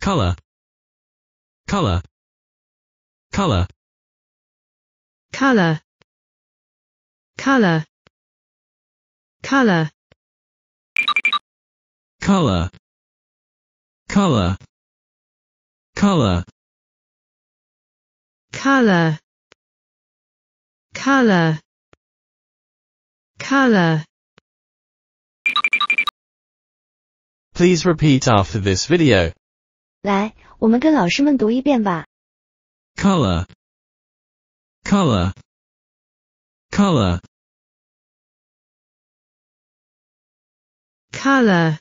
color, color, color, color, color, color, color, color, color, color, color, color. Please repeat after this video. 来，我们跟老师们读一遍吧。 color, color, color, color,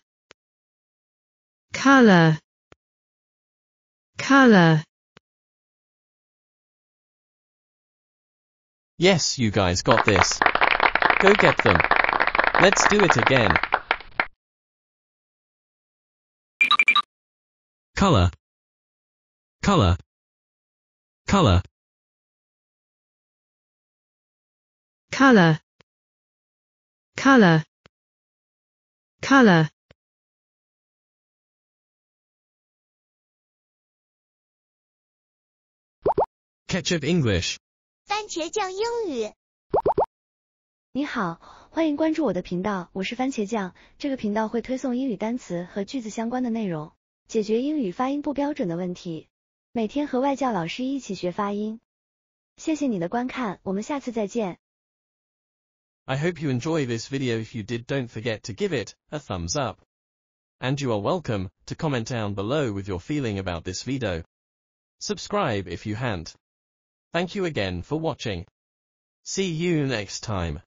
color, color. Yes, you guys got this. Go get them. Let's do it again. Color, color, color, color, color, color. ketchup English. 番茄酱英语。你好，欢迎关注我的频道，我是番茄酱。这个频道会推送英语单词和句子相关的内容， 解决英语发音不标准的问题。每天和外教老师一起学发音。谢谢你的观看，我们下次再见。 I hope you enjoy this video. If you did, don't forget to give it a thumbs up. And you are welcome to comment down below with your feeling about this video. Subscribe if you haven't. Thank you again for watching. See you next time.